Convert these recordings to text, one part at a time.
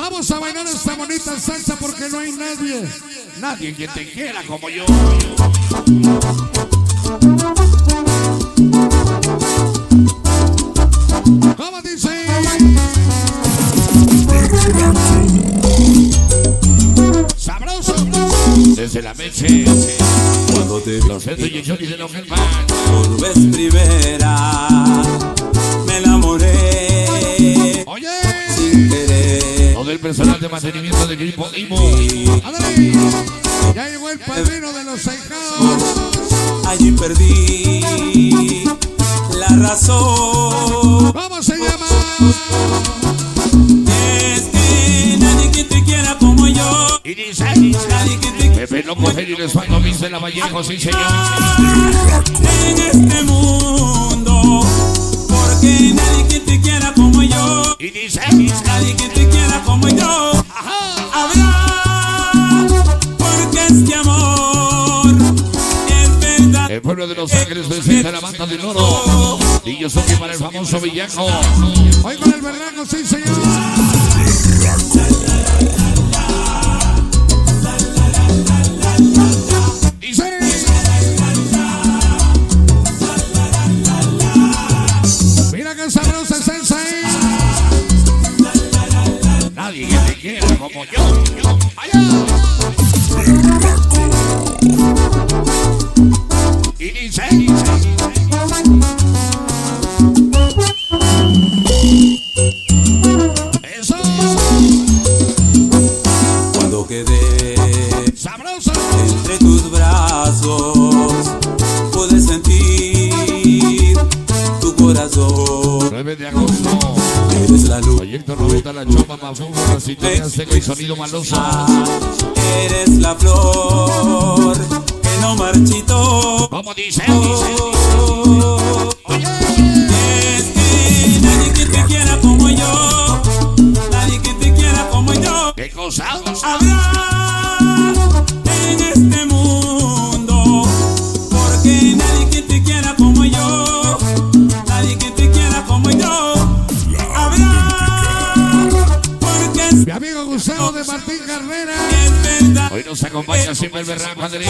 Vamos a bailar esta bonita salsa porque no hay nadie. Nadie quien te quiera como yo. ¿Cómo dice? Sabroso. Desde la meche, Cuando te los y el Johnny de los Germán. por vez primera querer. Todo el personal de mantenimiento del equipo IMO. Ándale. Ya llegó el padrino de los ahijados. Allí perdí la razón. ¿Cómo se llama? Es que nadie que te quiera como yo. Y dice, Nadie que te Pepe Loco Félix Suando Vince la Vallejo, sí señor. Pueblo de Los Ángeles presenta la banda del oro. Niños son para el famoso Villajo. Hoy con el berraco, sí, señor. Mira qué sabrosa es esa ahí. nadie que te quiera como yo. Y quedé entre tus brazos, pude sentir tu corazón. 9 de agosto. Eres la luz. Proyecto 90 La Chompa Mafumo, la sintonía seca y sonido maloso. Eres la flor que no marchitó. ¿Cómo dice? Es Gustavo de Martín Carrera. Hoy nos acompaña siempre el berraco Andrés.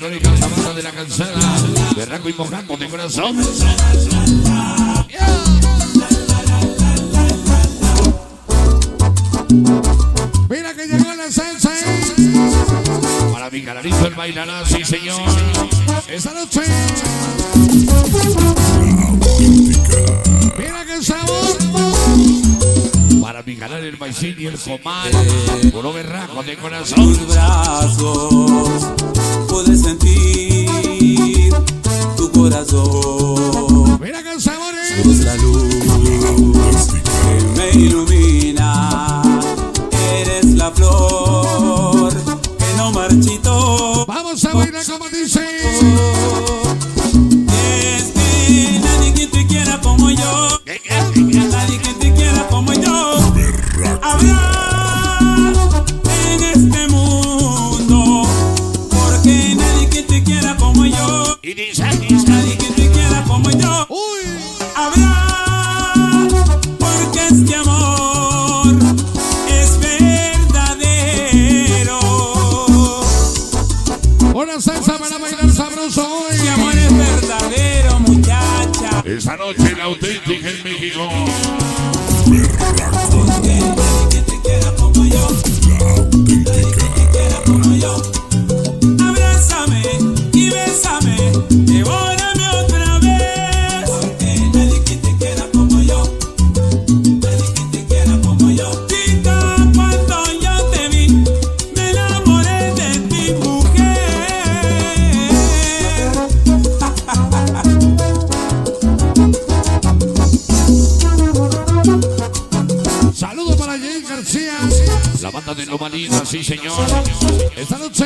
Miguel de la banda de la cansada. Berraco y mojando de corazón. Mira que llegó la salsa ahí. Para mi canalito el bailará, sí señor. Esta noche. Mira qué sabor. Para mi canal el maicín y el comal. Puro berraco de corazón. Dice. Auténtica en México. Porque nadie Lomalina, sí señor. Esta noche.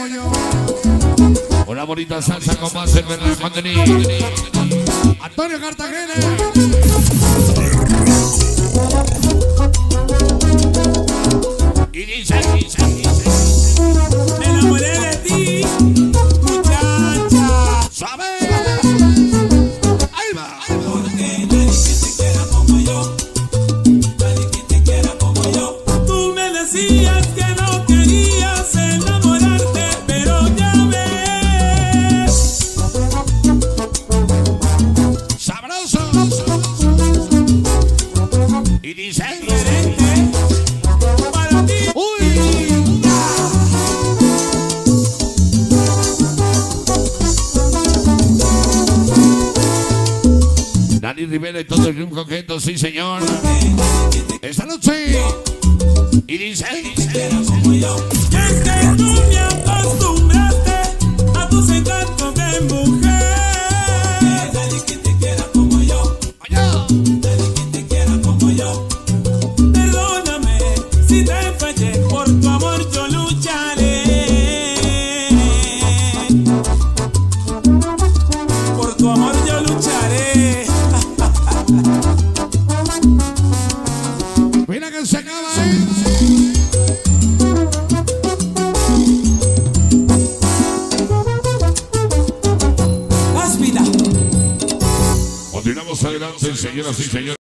como yo. Una bonita salsa con más en Antonio Cartagena. Dani Rivera y todo el club coqueto, sí señor. Esta noche. Y dice. Y dice que se acaba ¿eh? Continuamos adelante, señoras y señores.